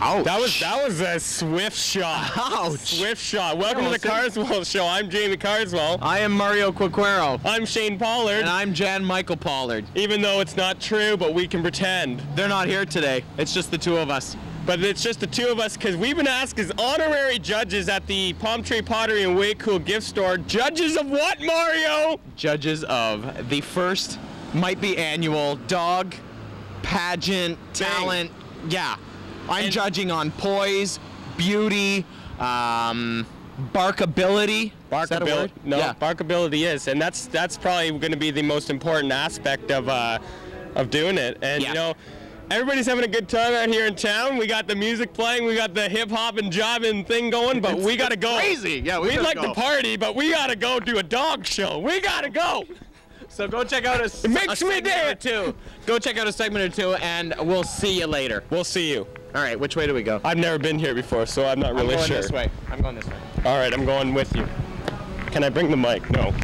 Ouch. That was that was a swift shot. Ouch. Swift shot. Welcome to the Carswell Show. I'm Jamie Carswell. I am Mario Quiquero. I'm Shane Pollard. And I'm Jan Michael Pollard. Even though it's not true, but we can pretend. They're not here today. It's just the two of us. But it's just the two of us because we've been asked as honorary judges at the Palm Tree Pottery and Way Cool gift store. Judges of what, Mario? Judges of the first, might be annual, dog pageant, talent. Yeah. I'm And- judging on poise, beauty, um, barkability. That? No, Yeah. barkability is, and that's that's probably going to be the most important aspect of uh, of doing it. And Yeah. you know, everybody's having a good time out here in town. We got the music playing, we got the hip hop and jobbing thing going, but It's- we got to go. crazy. Yeah, we We'd like go. to party, but we got to go do a dog show. We got to go. So go check out a, It makes a me segment or two. Go check out a segment or two, and we'll see you later. We'll see you. All right, which way do we go? I've never been here before, so I'm not I'm really going sure. this way. I'm going this way. All right, I'm going with you. Can I bring the mic? No.